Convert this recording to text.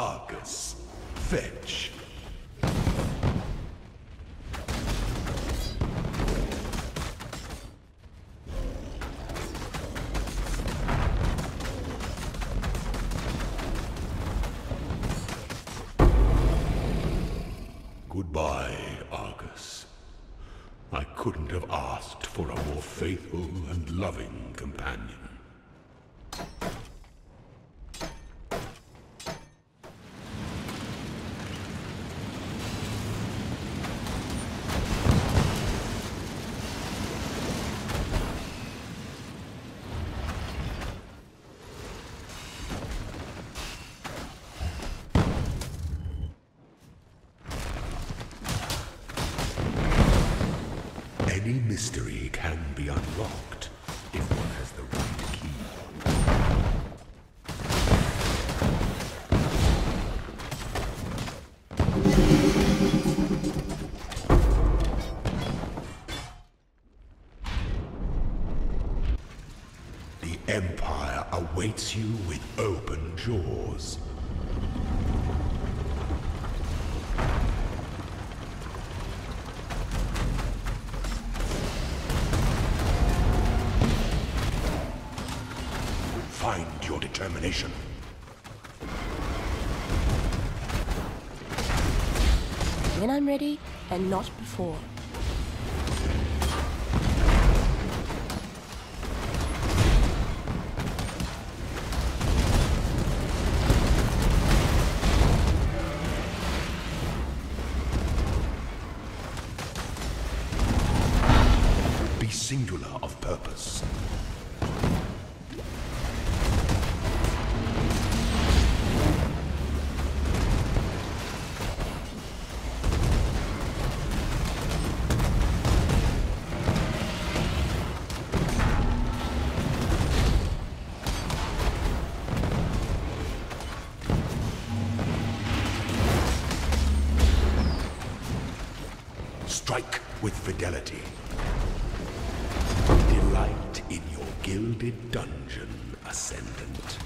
Argus, fetch. Goodbye, Argus. I couldn't have asked for a more faithful and loving companion. Any mystery can be unlocked if one has the right key. The Empire awaits you with open jaws. Find your determination. When I'm ready, and not before. Be singular of purpose. Strike with fidelity. Delight in your gilded dungeon, Ascendant.